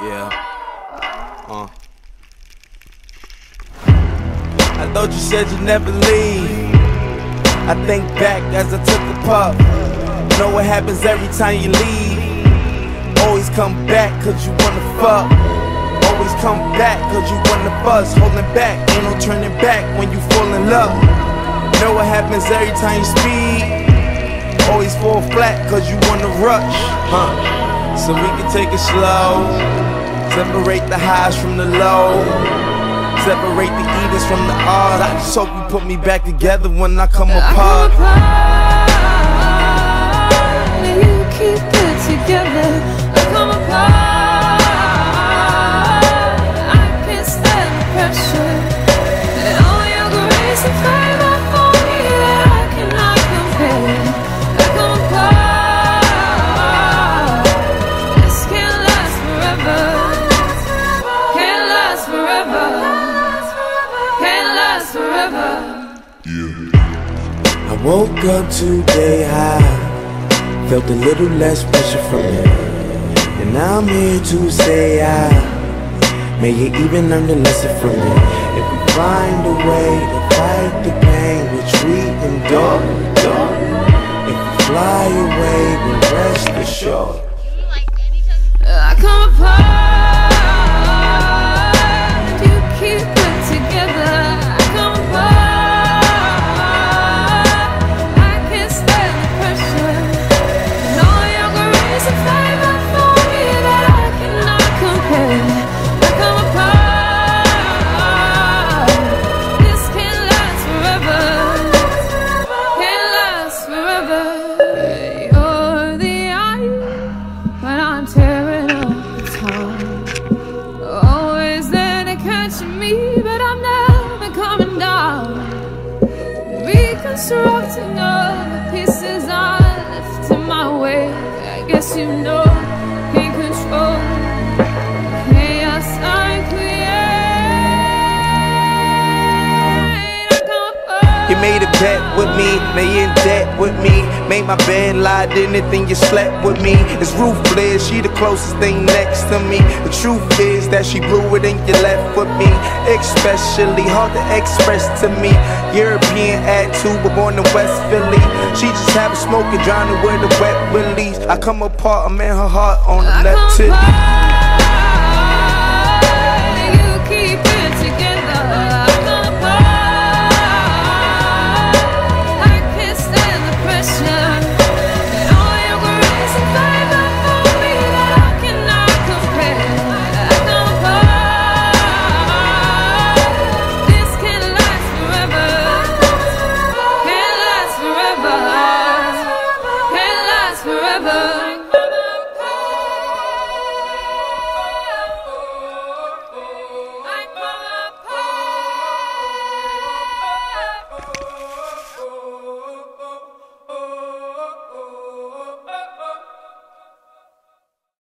Yeah. Uh. I thought you said you'd never leave. I think back as I took a puff. Know what happens every time you leave. Always come back cause you wanna fuck. Always come back cause you wanna buzz. Holding back, ain't no turning back when you fall in love. Know what happens every time you speed. Always fall flat cause you wanna rush. Huh so we can take it slow. Separate the highs from the low. Separate the Edens from the odds. I just hope you put me back together when I come apart. I woke up today high, felt a little less pressure from it. And now I'm here to say I may you even learn the lesson from it. If we find a way to fight the pain which we endure, if we fly away, we rest assured. Reconstructing all the pieces I left in my way. I guess you know, You made a bet with me, now you in debt with me. Made my bed, lied to anything you slept with me. It's ruthless, she the closest thing next to me. The truth is that she blew it and you left with me. Especially hard to express to me. European attitude, but born in West Philly. She just have a smoke and drowning where the wet willies. I come apart, I'm in her heart on the left apart.